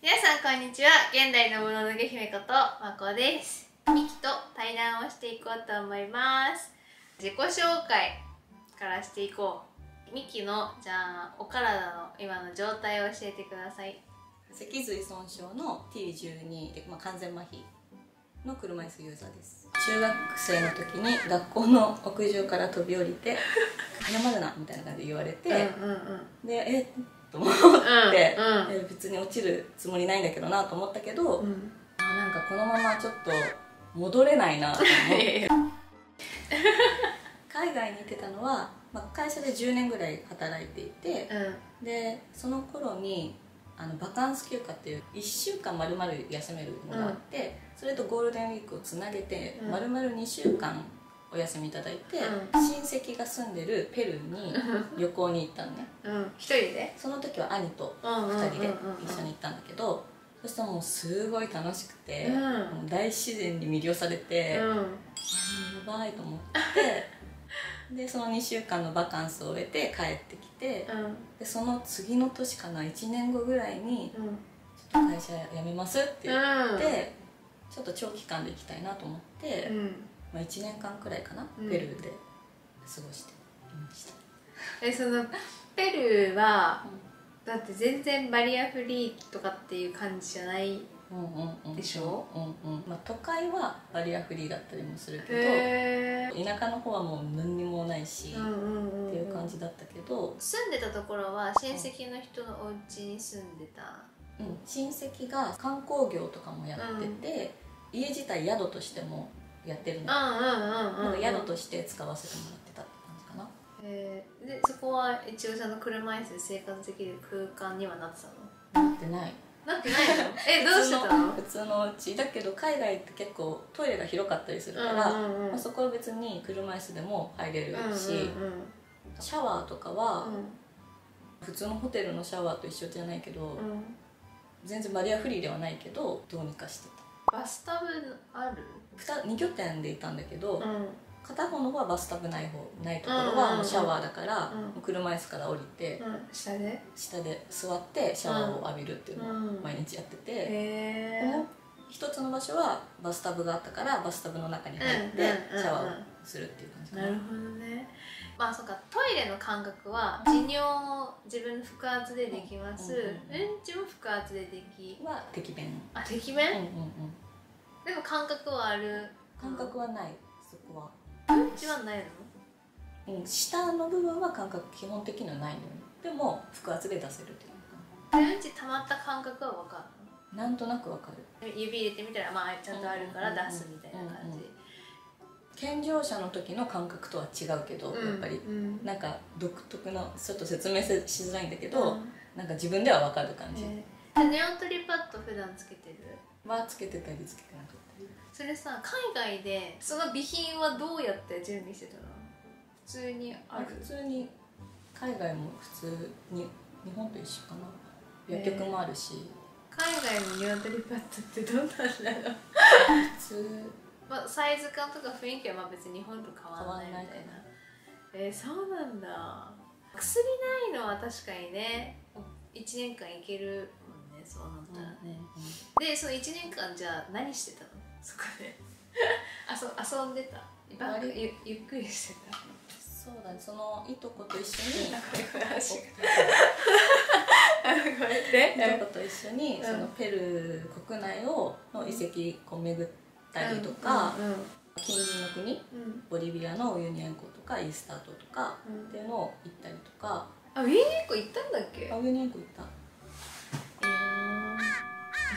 皆さんこんにちは。現代のもののけ姫ことまこです。ミキと対談をしていこうと思います。自己紹介からしていこう。ミキのじゃあお体の今の状態を教えてください。脊髄損傷の T12 で、まあ、完全麻痺の車椅子ユーザーです。中学生の時に学校の屋上から飛び降りて「謝るな」みたいな感じで言われて、うんうんうん。でえっと思って、うんうん。え別に落ちるつもりないんだけどなと思ったけど、うん。あなんかこのままちょっと戻れないなと思って。海外に行ってたのは、まあ、会社で10年ぐらい働いていて、うん。でその頃にあのバカンス休暇っていう1週間まるまる休めるのがあって、それとゴールデンウィークをつなげてうん。まるまる2週間お休みいただいて、う親戚が住んでるペルーに旅行に行ったのね。うん。一人で？その時は兄とうんうんうんうん。2人で一緒に行ったんだけど、そしたらもうすごい楽しくて、うん。もう大自然に魅了されて、うん。やばいと思って。でその2週間のバカンスを終えて帰ってきてうん。でその次の年かな1年後ぐらいにうん「ちょっと会社辞めます」って言っうん。て、ちょっと長期間で行きたいなと思って、うんまあ、1年間くらいかな、うん。ペルーで過ごしていました。えそのペルーはだって全然バリアフリーとかっていう感じじゃないうんうんうんでしょ？うんうん。まあ、都会はバリアフリーだったりもするけど田舎の方はもう何にもないし、うんうんうんっていう感じだったけど、住んでたところは親戚の人のお家に住んでた？うん、親戚が観光業とかもやってて、家自体宿としてもやってるの、うんうんうんうんなんか宿として使わせてもらってたって感じかな。へえでそこは一応その車椅子で生活できる空間にはなってたの？なってない。なってないの？えどうしてたの？普通のうちだけど海外って結構トイレが広かったりするから、うんうんうんまあ、そこは別に車椅子でも入れるし、うんうんシャワーとかはうん。普通のホテルのシャワーと一緒じゃないけど、うんうん。全然バリアフリーではないけどどうにかしてた。バスタブある？2, 拠点でいたんだけど、うん。片方の方はバスタブない方ないところうんうんうん。はもうシャワーだから、うん。車椅子から降りて、うん。下で？下で座ってシャワーを浴びるっていうのをうん。毎日やってて、へえでも一つの場所はバスタブがあったからバスタブの中に入ってうんうんシャワーをするっていう感じかな、なるほどね。まあそうかトイレの感覚は授尿自分の腹圧でできます、うんうんうんちも腹圧ででき？は適便。あてきうん、うんうんでも感覚はある。感覚はないそこは、うん。ちはないのうん、下の部分は感覚基本的にはないのよ。でも腹圧で出せるっていうのか。でうんち溜まった感覚は分かななんとなくわかる。指入れてみたらまあちゃんとあるから出すみたいな感じ。健常者の時の感覚とは違うけど、やっぱり。うん。なんか独特のちょっと説明しづらいんだけど、うん。なんか自分ではわかる感じ、えーネオトリパッド普段つけてる？はつけてたりつけてなかっそれさ海外でその備品はどうやって準備してたの？普通にあある普通に海外も普通に日本と一緒かな。薬局もあるし、海外のネオトリパッドってどんなんだろう？普通。まあ、サイズ感とか雰囲気はまあ別に日本と変わらないみたいな。えー、そうなんだ。薬ないのは確かにね1年間いけるもんねそうなったらね、でその1年間じゃあ何してたの？そこで。遊遊んでた。バックゆゆっくりしてた。そうだね。そのいとこと一緒に。あこれこれ足が。いとこと一緒に、うん。そのペルー国内をの遺跡こう巡ったりとか、うんうん近隣の国うん。ボリビアのウユニ塩湖とかイースター島とかうん。っていうのを行ったりとか、あウィーニーコ行ったんだっけ？あウユニ塩湖行った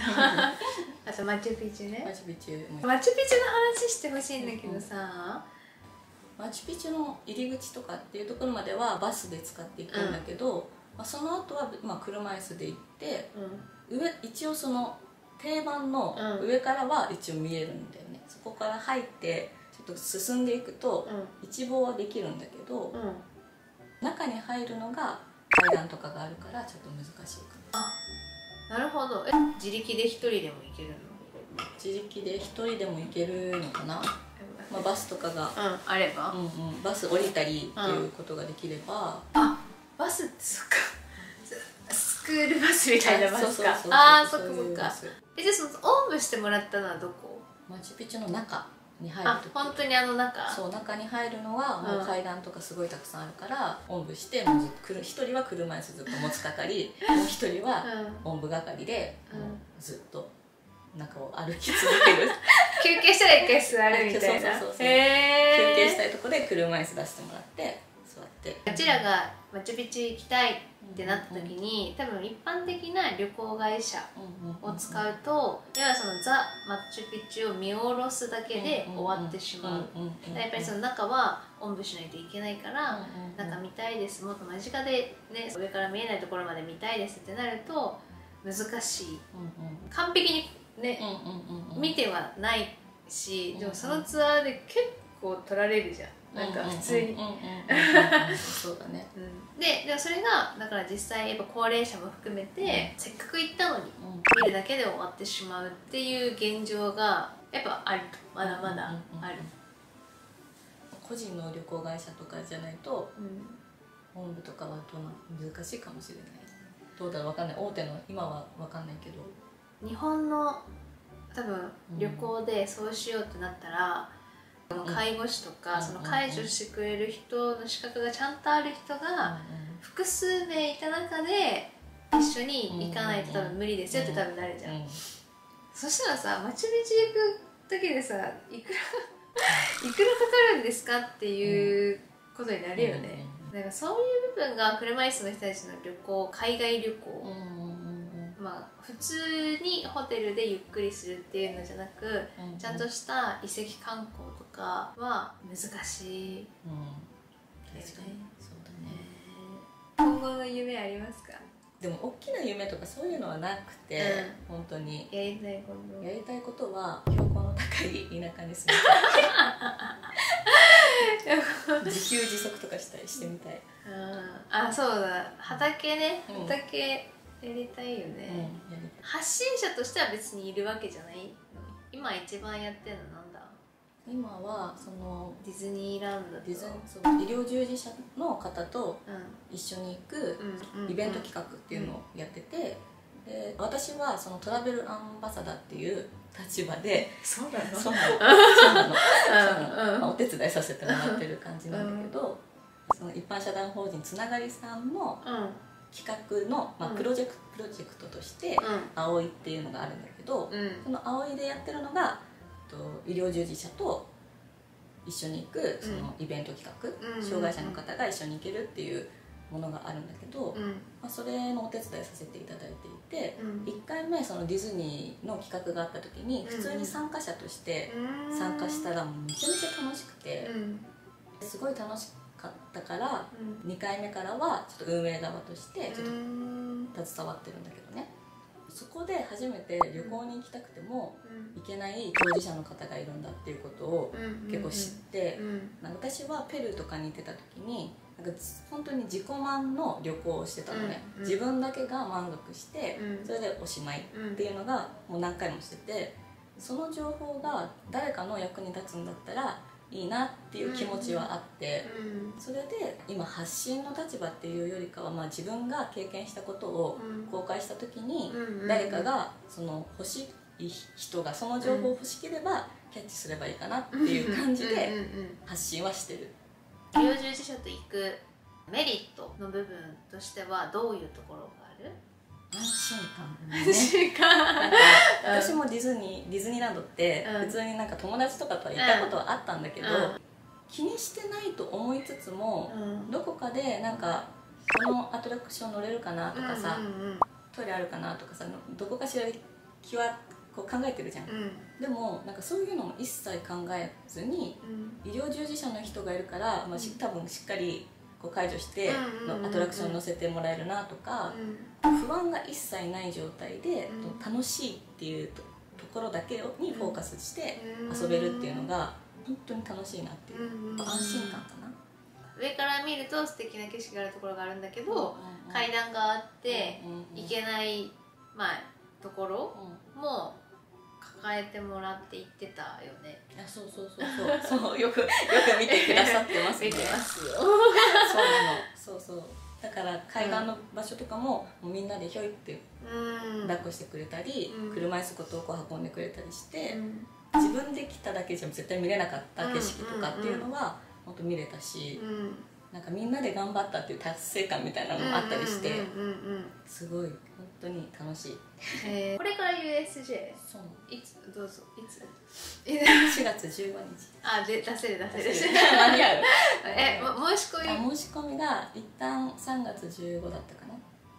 あとマチュピチュね。マチュピチュも。マチュピチュの話してほしいんだけどさ、マチュピチュの入り口とかっていうところまではバスで使っていくんだけど、まあ、その後はまあ車椅子で行ってうん。上一応その定番のうん。上からは一応見えるんだよね、そこから入ってちょっと進んでいくとう一望はできるんだけど、んうん。中に入るのが階段とかがあるからちょっと難しいかもなるほど。え自力で一人でも行けるの？自力で一人でも行けるのかな、まあ、バスとかが、うんあれば、うんうん、バス降りたりっていうことができれば、あバスってそっか。すクールバスみたいなバスか。そうそうそうそう。ああそっかそっか。えじゃあそのおんぶしてもらったのはどこ？マチュピチュの中に入るあ時。本当にあの中？そう中に入るのはもううん階段とかすごいたくさんあるから、おんぶしてもうくる一人は車椅子ずっと持つ係もう一人はうん。おんぶ係で、うん。もうずっと中を歩き続ける。休憩したら一回座るみたいな。そうそうそうそうへえ休憩したいとこで車椅子出してもらって座って。うちらがマチュピチュ行きたいってなった時に多分一般的な旅行会社を使うと要はそのザ・マチュピチュを見下ろすだけで終わってしまうやっぱりその中はおんぶしないといけないから中見たいですもっと間近でね上から見えないところまで見たいですってなると難しい完璧にね見てはないしでもそのツアーで結構取られるじゃんなんか普通に。そうだねうんででもそれがだから実際やっぱ高齢者も含めて、せっかく行ったのに見るだけで終わってしまうっていう現状がやっぱあると。まだまだある、個人の旅行会社とかじゃないとうん。本部とかはどうな難しいかもしれない。どうだろう？わかんない。大手の今はわかんないけど。日本の多分うん旅行でそうしようってなったら、介護士とか、うん。その介助してくれる人の資格がちゃんとある人が複数名いた中で一緒に行かないと多分無理ですよって多分なるじゃん、そしたらさマチュピチュ行くだけでさいくら いくらかかるんですかっていうことになるよね、だからそういう部分が車椅子の人たちの旅行海外旅行、まあ普通にホテルでゆっくりするっていうのじゃなくちゃんとした遺跡観光とかは難しい。確かに。そうだね。今後の夢ありますか？でも大きな夢とかそういうのはなくて、本当に。やりたいこと。やりたいことは標高の高い田舎に住みたい。自給自足とかしたいしてみたい、ああそうだ。畑ね。うん。畑やりたいよね、やり発信者としては別にいるわけじゃないの。今一番やってるの今はそのディズニーランドとディズニーそう医療従事者の方とう一緒に行くんうんイベント企画っていうのをやってて、で私はそのトラベルアンバサダーっていう立場でそうなの？そうなの。まあお手伝いさせてもらってる感じなんだけど、その一般社団法人つながりさんのうん。企画の、まあ、うん。プロジェクト、プロジェクトとしてう葵っていうのがあるんだけど、んうん。その葵でやってるのがと医療従事者と一緒に行くそのイベント企画、うん。障害者の方が一緒に行けるっていうものがあるんだけど、うん。まあ、それのお手伝いさせていただいていて、うん。1回目そのディズニーの企画があった時に普通に参加者として参加したらもうめちゃめちゃ楽しくてう、ん。すごい楽しかったからうん。2回目からはちょっと運営側としてちょっうん。と携わってるんだけどねそこで初めて旅行に行きたくても行けない当事者の方がいるんだっていうことをうん結構知って私はペルーとかに行ってた時になんかず本当に自己満の旅行をしてたのね、うんうん。自分だけが満足してうん。それでおしまいうんっていうのがもう何回もしててその情報が誰かの役に立つんだったらいいなっていう気持ちはあって、うん。それで今発信の立場っていうよりかは、まあ、自分が経験したことをうん。公開した時にうん誰かがその欲しい人がその情報を欲しければキャッチすればいいかなっていう感じで発信はしてる。医療従事者と行くメリットの部分としてはどういうところがある？安心感だね。確かなんかうん私もディズニーディズニーランドってうん。普通になんか友達とかとは行ったことはあったんだけど、うん。気にしてないと思いつつも、うん。どこかでなんかこのアトラクション乗れるかなとかさ、トイレあるかなとかさどこかしらで気はこう考えてるじゃん、うん。でもなんかそういうのも一切考えずにうん。医療従事者の人がいるから、まあ、し多分しっかりこう解除してのアトラクション乗せてもらえるなとか、うん不安が一切ない状態で、うん。楽しいっていうとところだけにフォーカスしてうん。遊べるっていうのが本当に楽しいなっていう、安心感かな、上から見ると素敵な景色があるところがあるんだけど、うん階段があって行けない、まあ、ところうん。も抱えてもらって行ってたよね。いやそうそうそうそう。そうよくよく見てくださってますね。ますよ。そうなの。そうそう。だから階段の場所とかも,、もうみんなでひょいってうん。抱っこしてくれたり、うん。車椅子ごとこう運んでくれたりして、うん。自分で来ただけじゃ絶対見れなかった景色とかっていうのは本当見れたし、うんなんかみんなで頑張ったっていう達成感みたいなのもあったりして、うんうんうんうんすごい本当に楽しい。えーこれから USJ そう。いつ？どうぞ。いつ？4月15日。あで出せる出せる。間に合う。えも申し込み？あ申し込みが一旦3月15だったかな。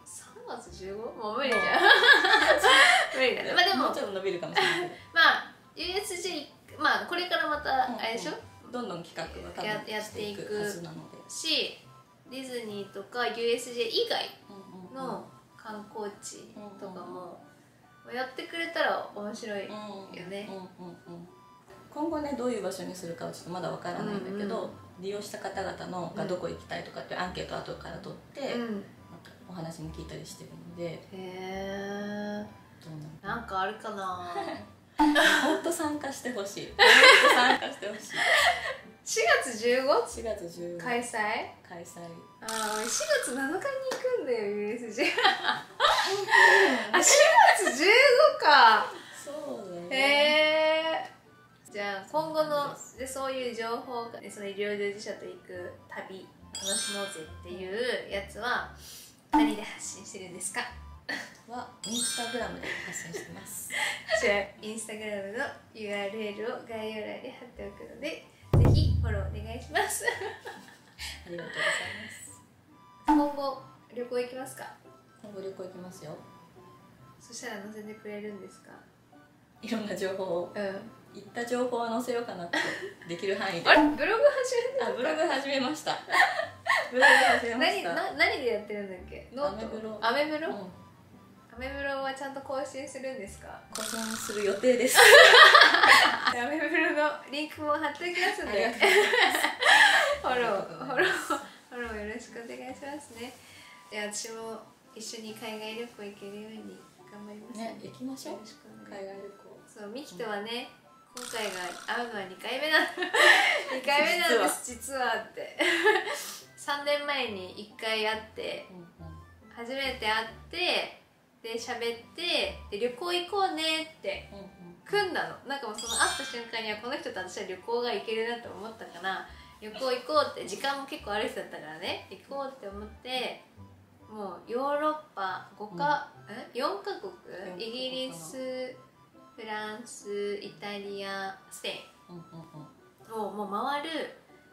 3月 15? もう無理じゃん。無理だね。まあでももうちょっと伸びるかもしれないまあ USJ まあこれからまたあれでしょ、どんどん企画は多分ややっていくはずなので、しディズニーとか USJ 以外の観光地とかもやってくれたら面白い、うんよね今後ねどういう場所にするかはちょっとまだわからないんだけど、うんうん。利用した方々のがどこ行きたいとかってアンケートを後から取って、うん、お話に聞いたりしてるのでへえなんかあるかな 本当参加してほしい。本当参加してほしい。4月 15? 4月10日開催？開催。ああ4月7日に行くんだよ USJ あ4月15か。そうだよへねえじゃあ今後のでそういう情報その医療従事者と行く旅楽しもうぜっていうやつは何で発信してるんですか？はインスタグラムで発信してますじゃあインスタグラムの URL を概要欄に貼っておくのでぜひフォローお願いします。ありがとうございます。今後旅行行きますか？今後旅行行きますよ。そしたら載せてくれるんですか？いろんな情報を。うん。行った情報は載せようかなってできる範囲で。あれ？ブログ始めたあブログ始めました。ブログ始めました。何な何でやってるんだっけ？ノート？アメブロ。アメブロ？うんアメブロはちゃんと更新するんですか？更新する予定です。アメブロのリンクも貼っておきますので。フォローフォローフォローよろしくお願いしますね。で私も一緒に海外旅行行けるように頑張りますね行きましょう。よろしくお願い海外旅行。そうミキとはね、今回が会うのは2回目な 2回目なんです実は。って。3年前に1回会って初めて会ってで喋ってで旅行行こうねってうんうん組んだの。なんかもうその会った瞬間にはこの人と私は旅行が行けるなと思ったから旅行行こうって時間も結構ある人だったからね。行こうって思ってもうヨーロッパ5か、え？4カ国？四カ国イギリスフランスイタリアスペイうんうんうん。ンをもう回る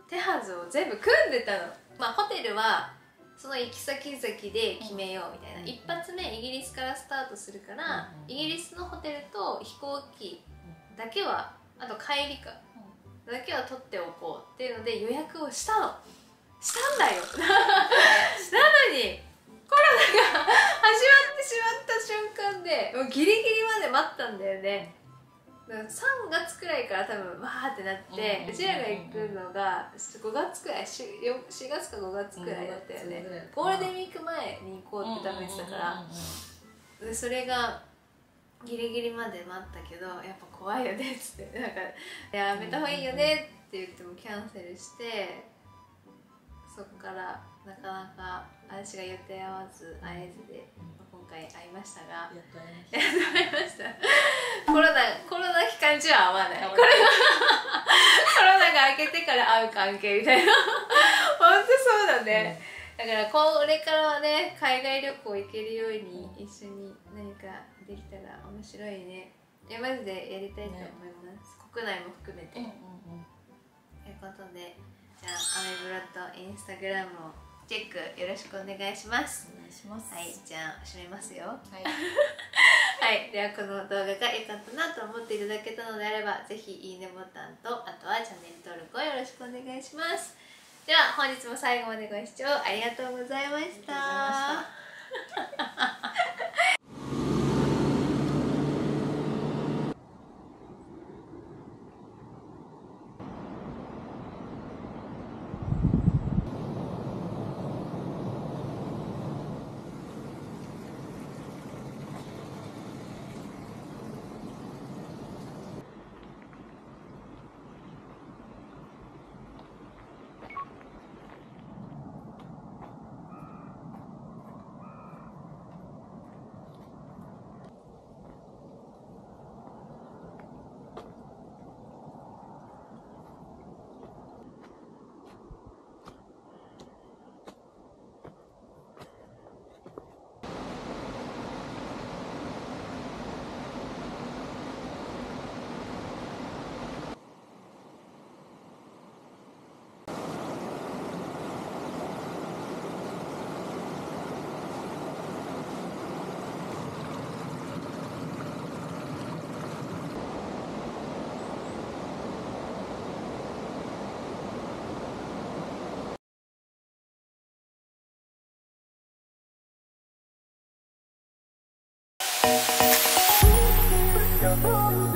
手はずを全部組んでたの。まあホテルはその行き先々で決めようみたいな、うん。一発目イギリスからスタートするから、うんイギリスのホテルと飛行機だけはあと帰りか。だけは取っておこうっていうので予約をしたの。したんだよ。なのにコロナが始まってしまった瞬間でもうギリギリまで待ったんだよね3月くらいから多分わーってなって、うちらが行くのが5月くらい 4, 4月か5月くらいだったよね、ゴールデンウィーク前に行こうって多分言ってたから、でそれがギリギリまで待ったけどやっぱ怖いよねっつって。なんか「やめた方がいいよね」って言ってもキャンセルしてそっからなかなか私が予定合わず会えずで。今回会いましたが。やっと会いました。コロナコロナ期間中は会わない。会わコロナが明けてから会う関係みたいな。本当そうだね、だからこれからはね海外旅行行けるように一緒に何かできたら面白いね。いやマジでやりたいと思います、国内も含めて、うんうんうん。ということでじゃあアメブロとインスタグラムをチェックよろしくお願いします。お願いします。はいじゃあ閉めますよ。はい。はい、ではこの動画が良かったなと思っていただけたのであればぜひいいねボタンとあとはチャンネル登録をよろしくお願いします。では本日も最後までご視聴ありがとうございました。ありがとうございました Oh